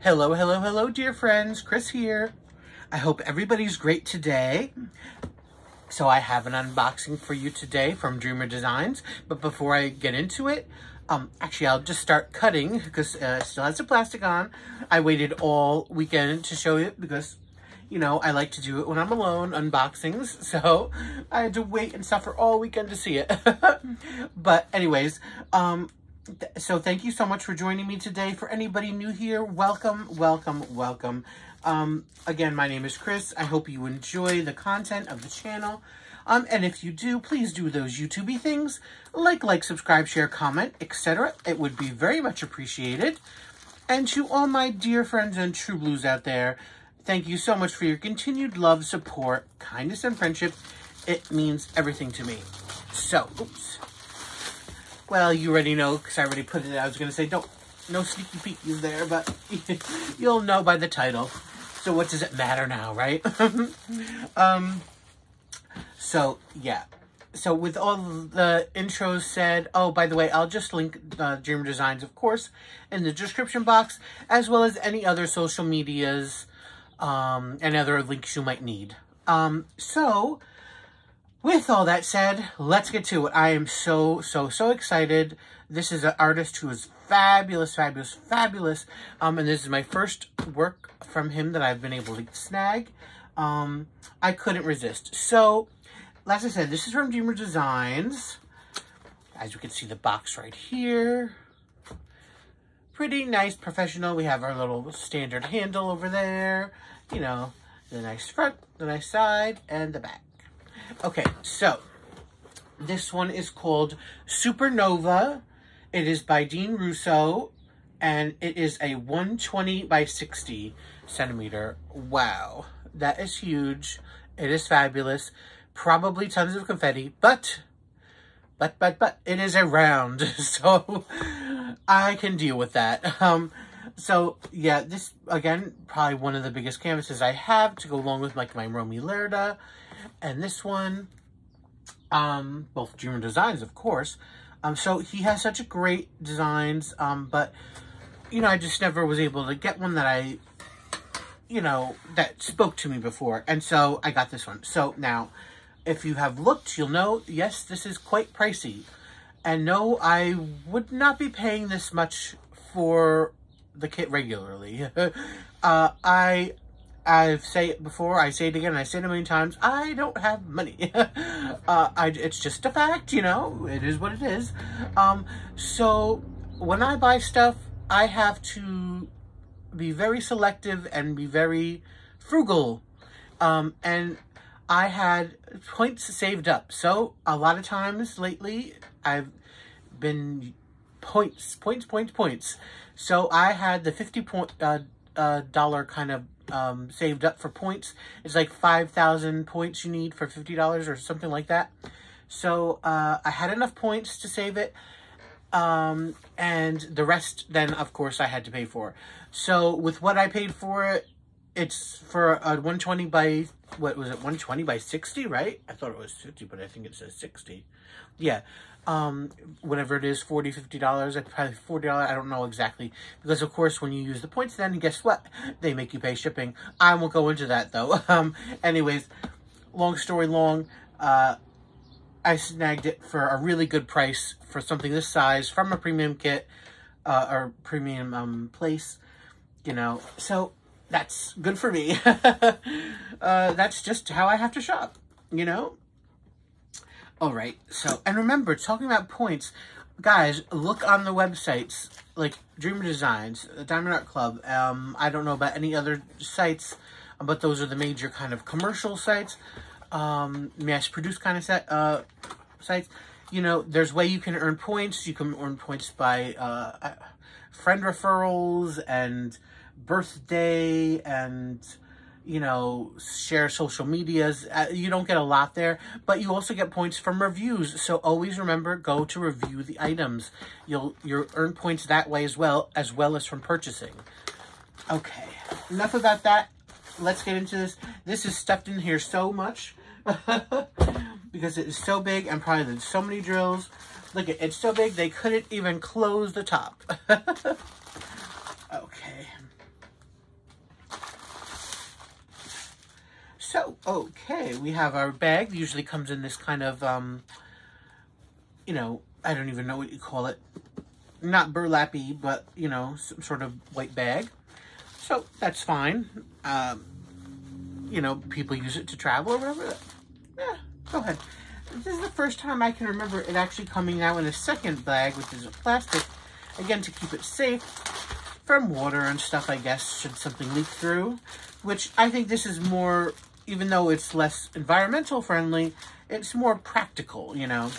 Hello, hello, hello, dear friends. Chris here. I hope everybody's great today. So I have an unboxing for you today from Dreamer Designs. But before I get into it, um, actually, I'll just start cutting because uh, it still has the plastic on. I waited all weekend to show it because, you know, I like to do it when I'm alone, unboxings. So I had to wait and suffer all weekend to see it. but anyways, um, so thank you so much for joining me today. For anybody new here, welcome, welcome, welcome. Um, again, my name is Chris. I hope you enjoy the content of the channel. Um, and if you do, please do those YouTubey things, like, like, subscribe, share, comment, etc. It would be very much appreciated. And to all my dear friends and true blues out there, thank you so much for your continued love, support, kindness, and friendship. It means everything to me. So, oops. Well, you already know, because I already put it I was going to say, don't, no sneaky peekies there, but you'll know by the title. So what does it matter now, right? um, so, yeah. So with all the intros said, oh, by the way, I'll just link uh, Dreamer Designs, of course, in the description box, as well as any other social medias um, and other links you might need. Um, so, with all that said, let's get to it. I am so, so, so excited. This is an artist who is fabulous, fabulous, fabulous. Um, and this is my first work from him that I've been able to snag. Um, I couldn't resist. So, as I said, this is from Dreamer Designs. As you can see, the box right here. Pretty nice, professional. We have our little standard handle over there. You know, the nice front, the nice side, and the back. Okay, so this one is called Supernova. It is by Dean Russo, and it is a 120 by 60 centimeter. Wow, that is huge. It is fabulous. Probably tons of confetti, but, but, but, but, it is a round, so I can deal with that. Um, so, yeah, this, again, probably one of the biggest canvases I have to go along with, like, my Romy Lerda and this one, um, both Dreamer Designs, of course. Um, so he has such a great designs, um, but, you know, I just never was able to get one that I, you know, that spoke to me before. And so I got this one. So now, if you have looked, you'll know, yes, this is quite pricey. And no, I would not be paying this much for the kit regularly. uh, I I've said it before, I say it again, I say it a million times, I don't have money. uh, I, it's just a fact, you know, it is what it is. Um, so when I buy stuff, I have to be very selective and be very frugal. Um, and I had points saved up. So a lot of times lately, I've been points, points, points, points. So I had the 50 point, uh, uh, dollar kind of um, saved up for points. It's like 5,000 points you need for $50 or something like that. So uh, I had enough points to save it. Um, and the rest then, of course, I had to pay for. So with what I paid for it, it's for a 120 by, what was it, 120 by 60, right? I thought it was 50, but I think it says 60. Yeah, um, whatever it is, $40, $50, probably $40, I don't know exactly. Because, of course, when you use the points then, guess what? They make you pay shipping. I won't go into that, though. Um, anyways, long story long, uh, I snagged it for a really good price for something this size from a premium kit, uh, or premium um, place, you know. So, that's good for me. uh, that's just how I have to shop, you know? All right. So, and remember, talking about points, guys, look on the websites, like Dreamer Designs, Diamond Art Club. Um, I don't know about any other sites, but those are the major kind of commercial sites, um, mass-produced kind of set, uh, sites. You know, there's way you can earn points. You can earn points by uh, friend referrals and birthday and you know, share social medias. Uh, you don't get a lot there, but you also get points from reviews. So always remember, go to review the items. You'll you'll earn points that way as well, as well as from purchasing. Okay, enough about that. Let's get into this. This is stuffed in here so much because it is so big and probably there's so many drills. Look, it's so big they couldn't even close the top. okay. So, okay, we have our bag. Usually comes in this kind of, um, you know, I don't even know what you call it. Not burlappy, but, you know, some sort of white bag. So that's fine. Um, you know, people use it to travel or whatever. Yeah, go ahead. This is the first time I can remember it actually coming out in a second bag, which is a plastic, again, to keep it safe from water and stuff, I guess, should something leak through, which I think this is more, even though it's less environmental friendly, it's more practical, you know,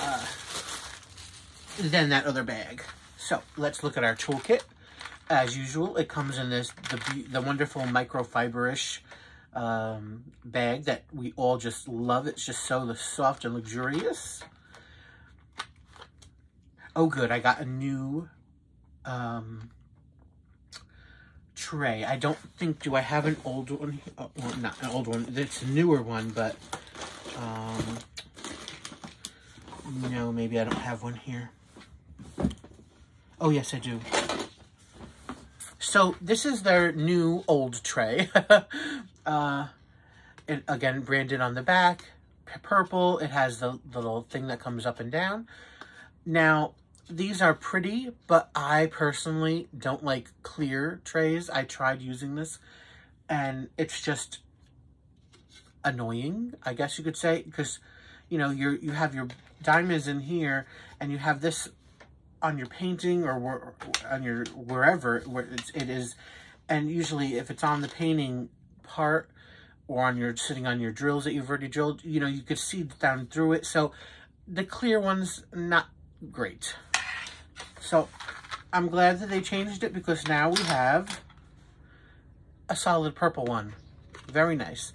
uh, than that other bag. So let's look at our toolkit. As usual, it comes in this, the, the wonderful microfiberish um, bag that we all just love. It's just so soft and luxurious. Oh, good. I got a new um, tray. I don't think, do I have an old one? Oh, well, not an old one. It's a newer one, but um, no, maybe I don't have one here. Oh, yes, I do. So this is their new old tray. uh, it, again, branded on the back, purple. It has the, the little thing that comes up and down. Now, these are pretty, but I personally don't like clear trays. I tried using this, and it's just annoying, I guess you could say, because, you know, you you have your diamonds in here, and you have this on your painting or on your wherever where it's, it is and usually if it's on the painting part or on your sitting on your drills that you've already drilled you know you could see down through it so the clear one's not great so I'm glad that they changed it because now we have a solid purple one very nice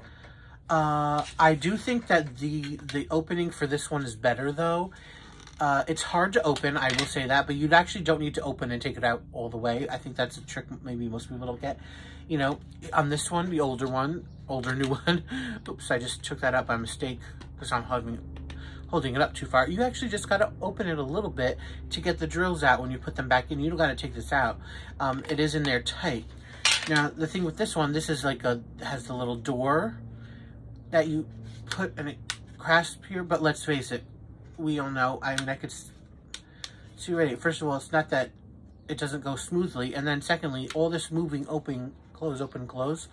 uh, I do think that the the opening for this one is better though uh, it's hard to open, I will say that, but you actually don't need to open and take it out all the way. I think that's a trick maybe most people don't get. You know, on this one, the older one, older new one, oops, I just took that out by mistake because I'm holding, holding it up too far. You actually just got to open it a little bit to get the drills out when you put them back in. You don't got to take this out. Um, it is in there tight. Now, the thing with this one, this is like a, has the little door that you put and it clasps here, but let's face it, we all know. I mean, I could see right. First of all, it's not that it doesn't go smoothly. And then secondly, all this moving, open, close, open, close.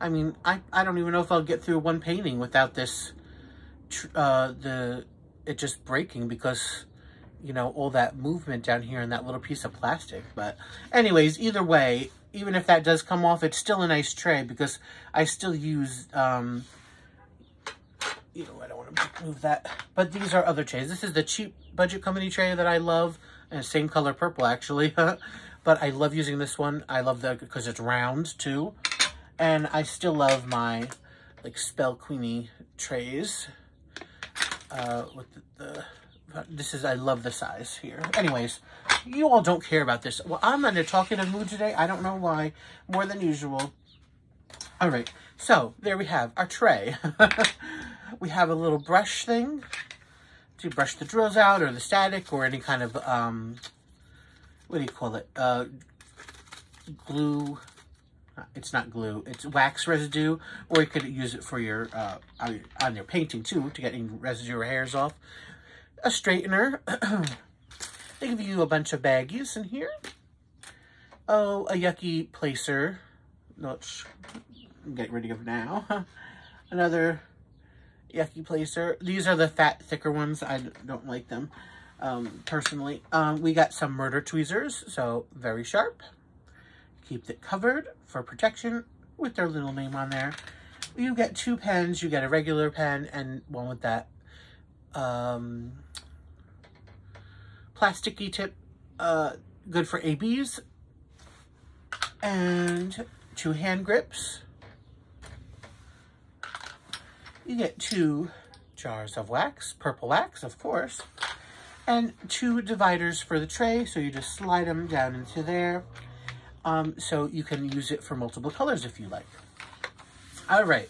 I mean, I, I don't even know if I'll get through one painting without this, uh, the, it just breaking because, you know, all that movement down here in that little piece of plastic. But anyways, either way, even if that does come off, it's still a nice tray because I still use, um, you know, I don't want to move that. But these are other trays. This is the cheap budget company tray that I love. And same color purple, actually. but I love using this one. I love that because it's round, too. And I still love my, like, Spell Queenie trays. Uh, with the, the this is, I love the size here. Anyways, you all don't care about this. Well, I'm in a talkative mood today. I don't know why, more than usual. All right, so there we have our tray. We have a little brush thing to brush the drills out or the static or any kind of, um, what do you call it? Uh, glue. It's not glue. It's wax residue. Or you could use it for your, uh, on your painting too to get any residue or hairs off. A straightener. they give you a bunch of baggies in here. Oh, a yucky placer, which I'm getting rid of now. Another yucky placer. These are the fat, thicker ones. I don't like them, um, personally. Um, we got some murder tweezers, so very sharp. Keep it covered for protection with their little name on there. You get two pens. You get a regular pen and one with that um, plasticky tip. Uh, good for ABs. And two hand grips you get two jars of wax, purple wax, of course, and two dividers for the tray. So you just slide them down into there. Um, so you can use it for multiple colors if you like. All right,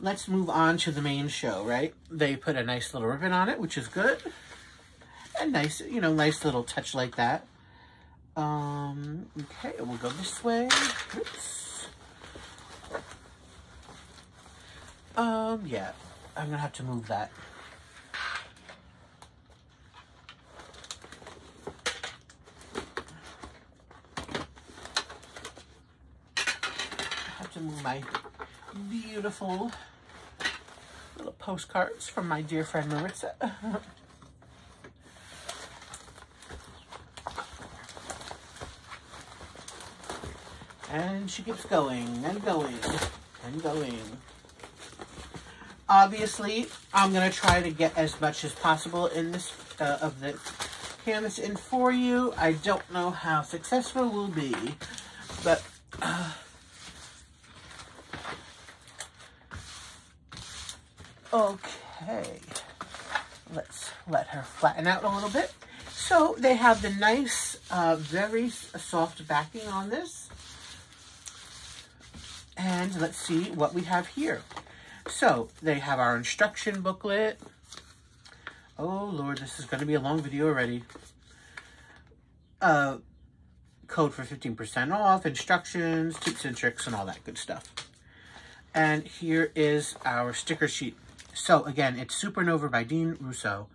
let's move on to the main show, right? They put a nice little ribbon on it, which is good. And nice, you know, nice little touch like that. Um, okay, we'll go this way. Oops. Um, yeah. I'm gonna have to move that. My beautiful little postcards from my dear friend Marissa. and she keeps going and going and going. Obviously, I'm going to try to get as much as possible in this uh, of the canvas in for you. I don't know how successful we'll be, but... okay, let's let her flatten out a little bit. So they have the nice, uh, very soft backing on this. And let's see what we have here. So, they have our instruction booklet. Oh, Lord, this is going to be a long video already. Uh, code for 15% off, instructions, tips and tricks, and all that good stuff. And here is our sticker sheet. So, again, it's Supernova by Dean Russo.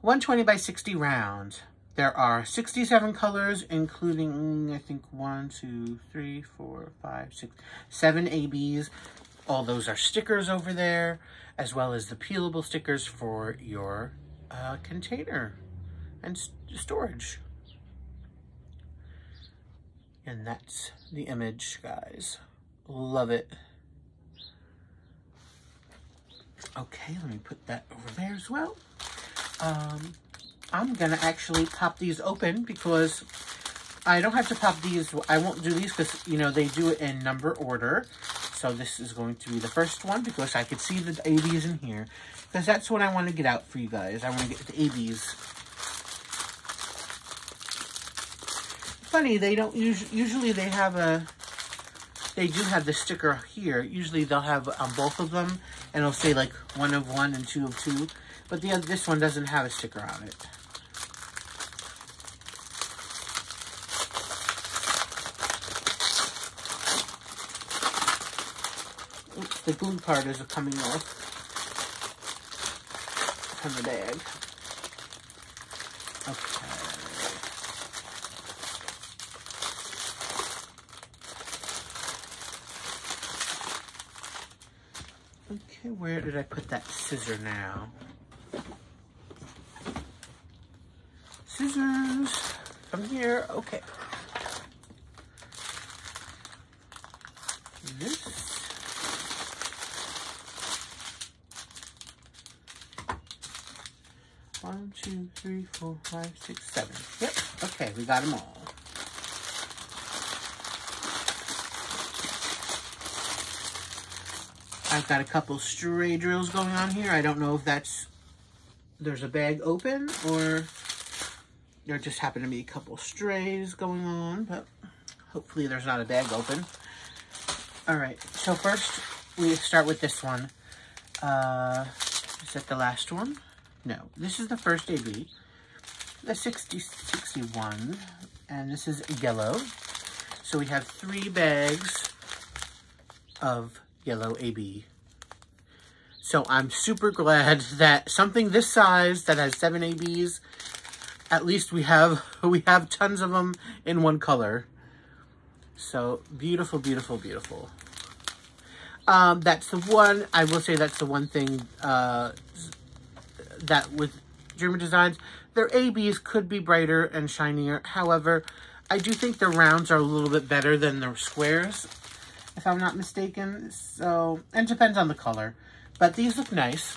120 by 60 round. There are 67 colors, including, I think, one, two, three, four, five, six, seven ABs. All those are stickers over there, as well as the peelable stickers for your uh, container and storage. And that's the image, guys. Love it. Okay, let me put that over there as well. Um, I'm gonna actually pop these open because I don't have to pop these. I won't do these because, you know, they do it in number order. So this is going to be the first one because I could see the ABs in here. Because that's what I want to get out for you guys. I want to get the ABs. Funny, they don't usually, usually they have a, they do have the sticker here. Usually they'll have um, both of them and it'll say like one of one and two of two. But the other, this one doesn't have a sticker on it. the glue part is coming off from the bag. Okay. Okay, where did I put that scissor now? Scissors, come here, okay. One, two, three, four, five, six, seven. Yep, okay, we got them all. I've got a couple stray drills going on here. I don't know if that's, there's a bag open or there just happened to be a couple strays going on, but hopefully there's not a bag open. All right, so first we start with this one. Uh, is that the last one? No, this is the first AB, the 6061, and this is yellow. So we have three bags of yellow AB. So I'm super glad that something this size that has seven ABs, at least we have we have tons of them in one color. So beautiful, beautiful, beautiful. Um, that's the one, I will say that's the one thing uh, that with Dreamer Designs, their ABs could be brighter and shinier. However, I do think the rounds are a little bit better than the squares, if I'm not mistaken. So, and depends on the color. But these look nice.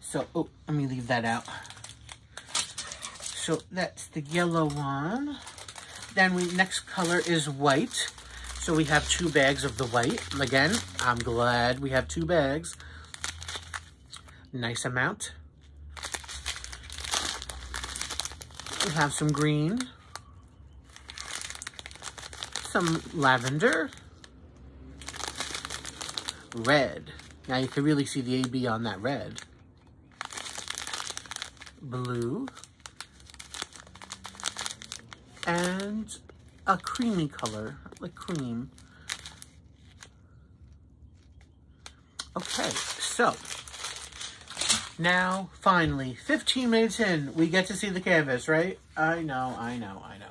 So, oh, let me leave that out. So that's the yellow one. Then we next color is white. So we have two bags of the white. Again, I'm glad we have two bags nice amount. We have some green, some lavender, red. Now you can really see the AB on that red. Blue. And a creamy color, like cream. Okay, so now finally, 15 minutes in, we get to see the canvas, right? I know, I know, I know.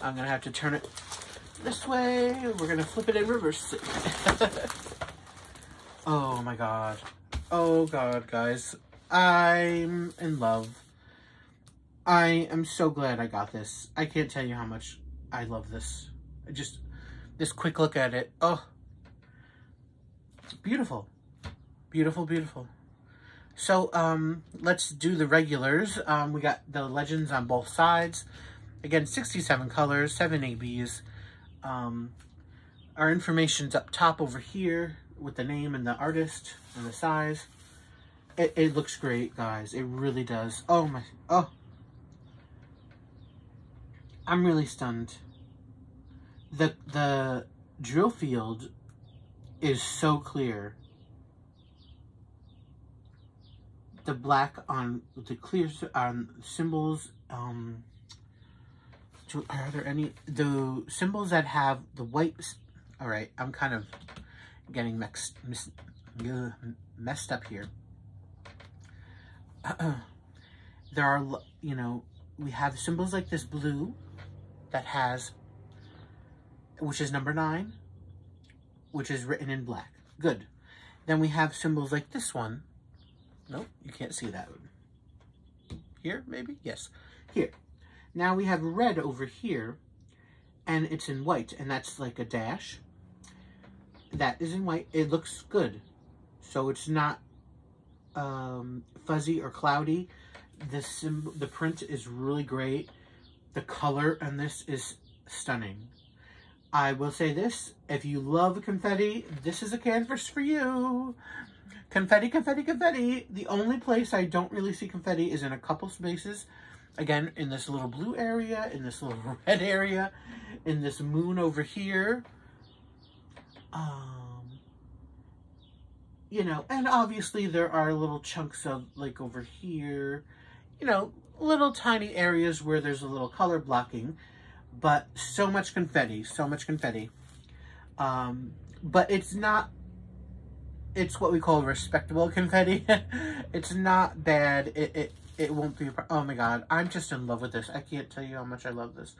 I'm gonna have to turn it this way. We're gonna flip it in reverse. oh my god. Oh god, guys. I'm in love. I am so glad I got this. I can't tell you how much I love this. Just this quick look at it. Oh, beautiful. Beautiful, beautiful. So, um, let's do the regulars. Um, we got the legends on both sides. Again, 67 colors, 7 ABs. Um, our information's up top over here with the name and the artist and the size. It, it looks great, guys. It really does. Oh my, oh. I'm really stunned. The, the drill field is so clear. The black on the clear on symbols, um, do, are there any, the symbols that have the white, all right, I'm kind of getting mixed, mis, messed up here. there are, you know, we have symbols like this blue that has, which is number nine, which is written in black. Good. Then we have symbols like this one. Nope, you can't see that. Here, maybe? Yes. Here. Now we have red over here, and it's in white, and that's like a dash. That is in white. It looks good. So it's not um, fuzzy or cloudy. The, the print is really great. The color on this is stunning. I will say this, if you love confetti, this is a canvas for you. Confetti, confetti, confetti. The only place I don't really see confetti is in a couple spaces. Again, in this little blue area, in this little red area, in this moon over here. Um, you know, and obviously there are little chunks of, like over here, you know, little tiny areas where there's a little color blocking, but so much confetti, so much confetti. Um, but it's not, it's what we call respectable confetti. it's not bad. It, it, it won't be, oh my God, I'm just in love with this. I can't tell you how much I love this.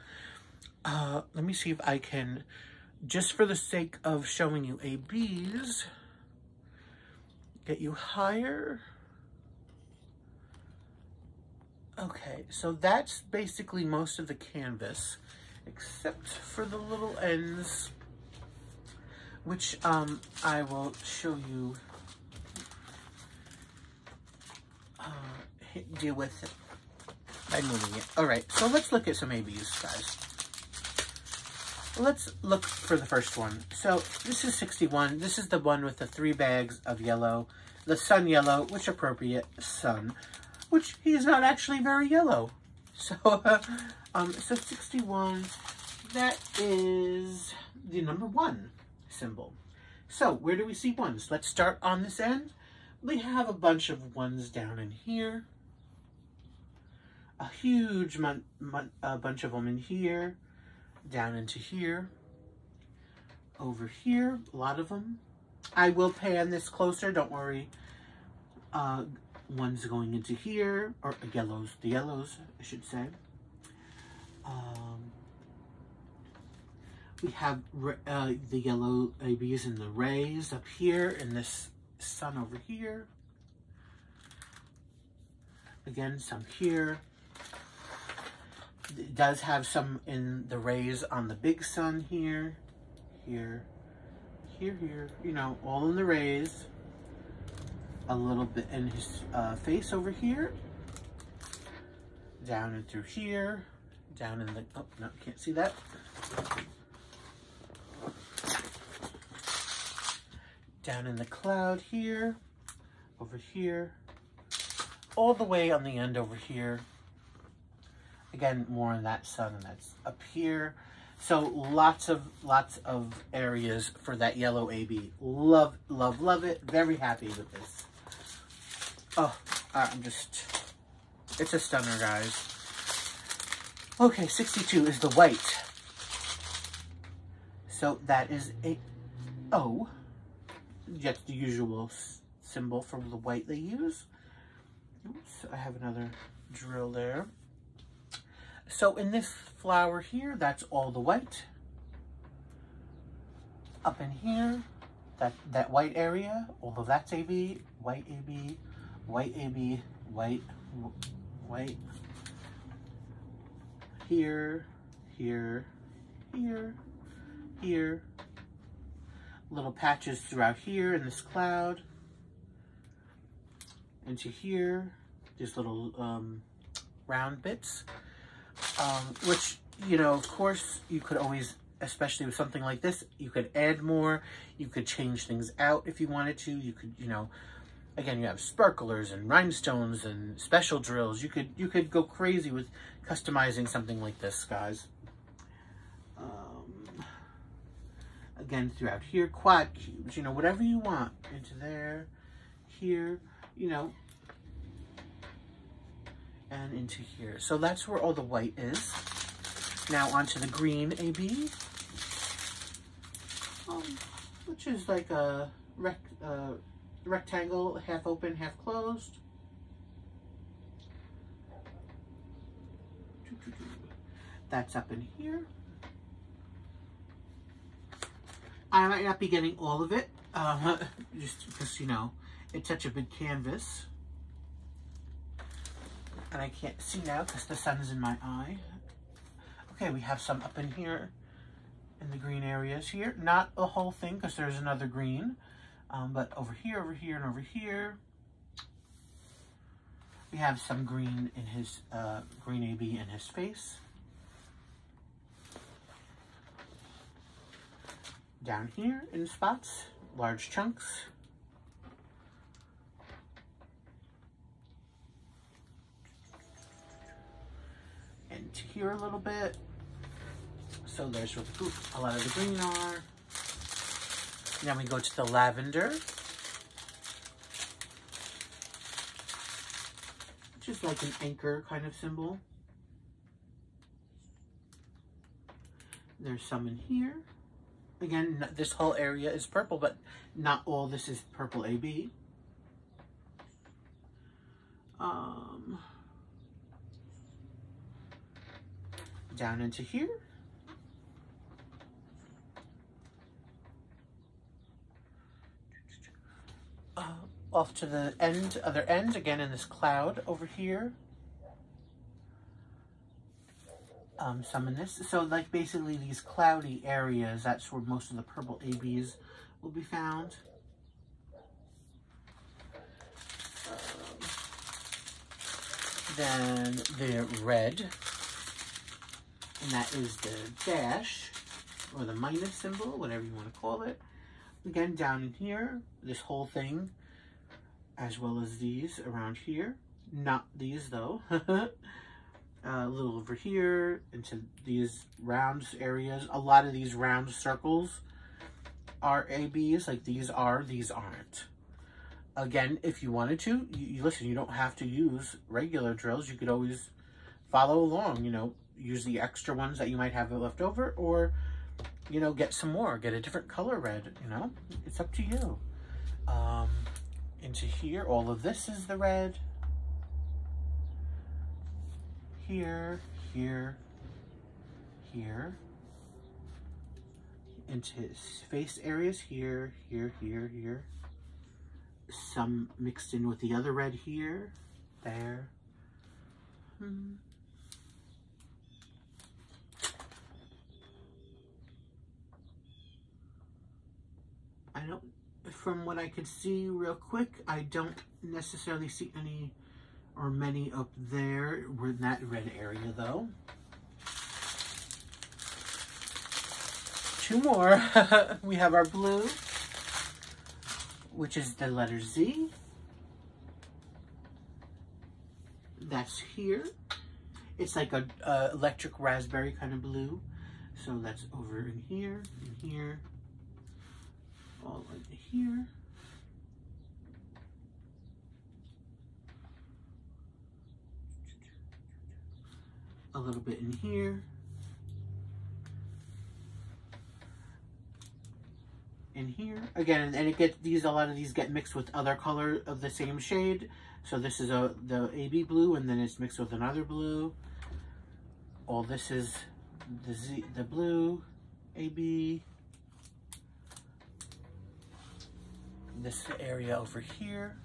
Uh, let me see if I can, just for the sake of showing you ABs, get you higher. Okay, so that's basically most of the canvas, except for the little ends, which um, I will show you, uh, with by moving it. All right, so let's look at some ABUs, guys. Let's look for the first one. So this is 61. This is the one with the three bags of yellow, the sun yellow, which appropriate sun which he is not actually very yellow. So, uh, um, so 61, that is the number one symbol. So, where do we see ones? Let's start on this end. We have a bunch of ones down in here. A huge a bunch of them in here. Down into here. Over here, a lot of them. I will pan this closer, don't worry. Uh, one's going into here, or yellows, the yellows, I should say. Um, we have uh, the yellow ABs and the rays up here, and this sun over here. Again, some here. It does have some in the rays on the big sun here, here, here, here, you know, all in the rays. A little bit in his uh, face over here, down and through here, down in the, oh, no, can't see that. Down in the cloud here, over here, all the way on the end over here. Again, more on that sun, and that's up here. So lots of lots of areas for that yellow AB. Love, love, love it. Very happy with this. Oh, I'm just, it's a stunner, guys. Okay, 62 is the white. So that is a O. Just the usual symbol for the white they use. Oops, I have another drill there. So in this flower here, that's all the white. Up in here, that, that white area, although that's AB, white AB, white AB, white, white, here, here, here, here, little patches throughout here in this cloud, into here, these little um, round bits, um, which, you know, of course, you could always, especially with something like this, you could add more, you could change things out if you wanted to, you could, you know, again, you have sparklers and rhinestones and special drills. You could you could go crazy with customizing something like this, guys. Um, again, throughout here, quad cubes, you know, whatever you want into there, here, you know, and into here. So that's where all the white is. Now onto the green AB, um, which is like a rec, uh, rectangle, half open, half closed. That's up in here. I might not be getting all of it, uh, just because, you know, it's such a big canvas. And I can't see now because the sun's in my eye. Okay, we have some up in here in the green areas here. Not a whole thing because there's another green. Um, but over here, over here, and over here, we have some green in his, uh, green AB in his face. Down here in spots, large chunks. And here a little bit. So there's the, a lot of the green are. Then we go to the lavender. Which is like an anchor kind of symbol. There's some in here. Again, this whole area is purple, but not all this is purple AB. Um, down into here. off to the end, other end, again in this cloud over here. Um, some in this. So like basically these cloudy areas, that's where most of the purple ABs will be found. Um, then the red, and that is the dash, or the minus symbol, whatever you want to call it. Again, down in here, this whole thing as well as these around here. Not these though. Uh, a little over here into these round areas. A lot of these round circles are ABs, like these are, these aren't. Again, if you wanted to, you, you listen, you don't have to use regular drills. You could always follow along, you know, use the extra ones that you might have left over or, you know, get some more, get a different color red, you know, it's up to you. Um, into here. All of this is the red. Here, here, here. Into his face areas here, here, here, here. Some mixed in with the other red here, there. Hmm. I don't from what I could see real quick, I don't necessarily see any or many up there. We're in that red area though. Two more. we have our blue, which is the letter Z. That's here. It's like a, a electric raspberry kind of blue. So that's over in here, in here, all right here. A little bit in here. in here. Again, and it gets these, a lot of these get mixed with other color of the same shade. So this is a the AB blue and then it's mixed with another blue. All this is the Z, the blue, AB. This area over here,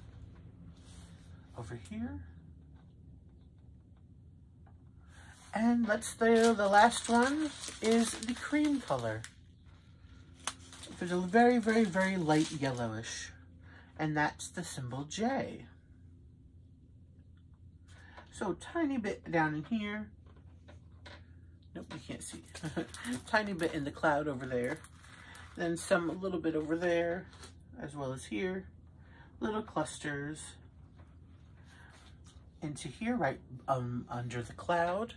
over here. And let's do the last one is the cream color. It's a very, very, very light yellowish. And that's the symbol J. So tiny bit down in here. Nope, you can't see. tiny bit in the cloud over there. Then some a little bit over there, as well as here. Little clusters. Into here, right um, under the cloud.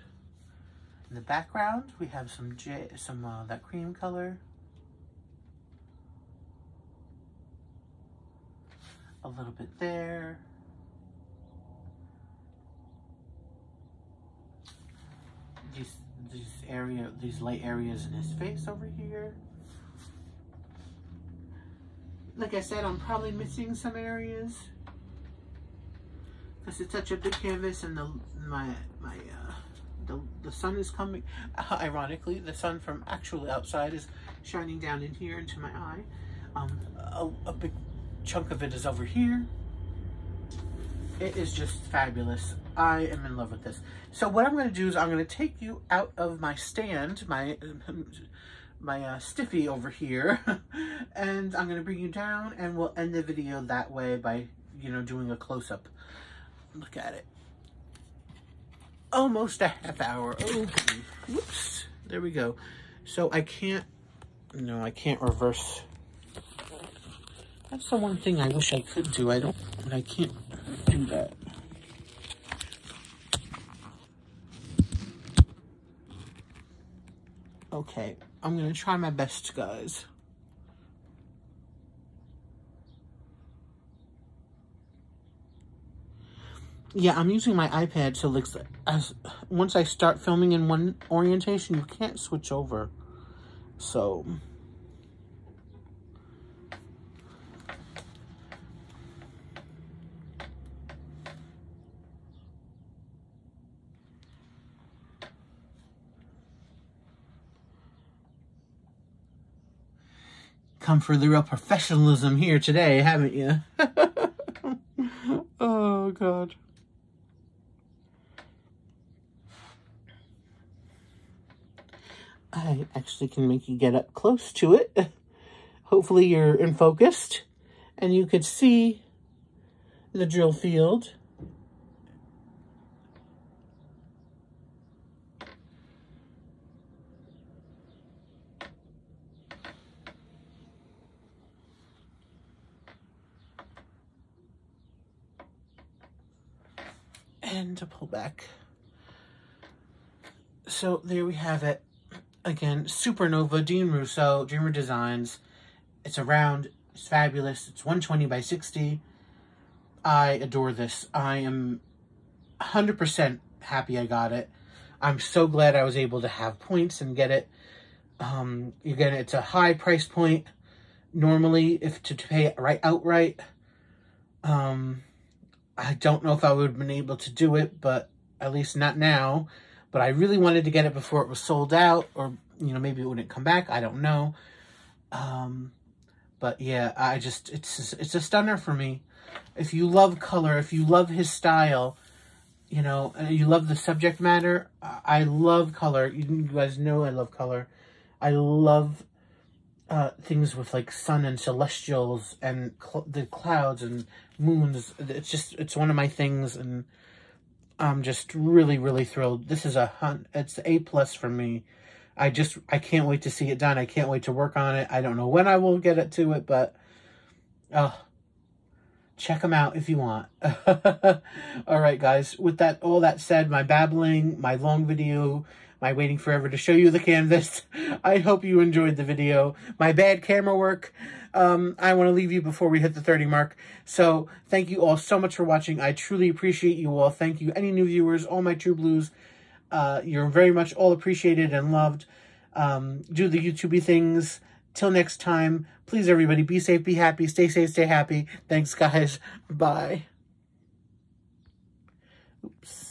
In the background, we have some J, some uh, that cream color. A little bit there. These these area these light areas in his face over here. Like I said, I'm probably missing some areas because it's such a big canvas and the my my uh, the, the sun is coming, uh, ironically, the sun from actually outside is shining down in here into my eye. Um, a, a big chunk of it is over here. It is just fabulous. I am in love with this. So what I'm going to do is I'm going to take you out of my stand, my my uh, stiffy over here, and I'm going to bring you down and we'll end the video that way by, you know, doing a close-up. Look at it almost a half hour. Oh, whoops. There we go. So I can't, no, I can't reverse. That's the one thing I wish I could do. I don't, I can't do that. Okay, I'm going to try my best, guys. yeah, I'm using my iPad, so like, as once I start filming in one orientation, you can't switch over. So, come for the real professionalism here today, haven't you? oh, God. I actually can make you get up close to it. Hopefully you're in focused and you could see the drill field. And to pull back. So there we have it again, Supernova, Dean Russo, Dreamer Designs. It's a round. It's fabulous. It's 120 by 60. I adore this. I am 100% happy I got it. I'm so glad I was able to have points and get it. Um, again, it's a high price point. Normally, if to, to pay it right outright, um, I don't know if I would have been able to do it, but at least not now but I really wanted to get it before it was sold out or, you know, maybe it wouldn't come back. I don't know. Um, but yeah, I just, it's, it's a stunner for me. If you love color, if you love his style, you know, you love the subject matter. I love color. You guys know I love color. I love uh, things with like sun and celestials and cl the clouds and moons. It's just, it's one of my things. And I'm just really, really thrilled. This is a hunt. It's A plus for me. I just, I can't wait to see it done. I can't wait to work on it. I don't know when I will get it to it, but, oh, check them out if you want. all right, guys. With that, all that said, my babbling, my long video, my waiting forever to show you the canvas. I hope you enjoyed the video. My bad camera work um, I want to leave you before we hit the 30 mark. So thank you all so much for watching. I truly appreciate you all. Thank you, any new viewers, all my true blues. Uh, you're very much all appreciated and loved. Um, do the YouTubey things. Till next time, please everybody be safe, be happy, stay safe, stay happy. Thanks guys. Bye. Oops.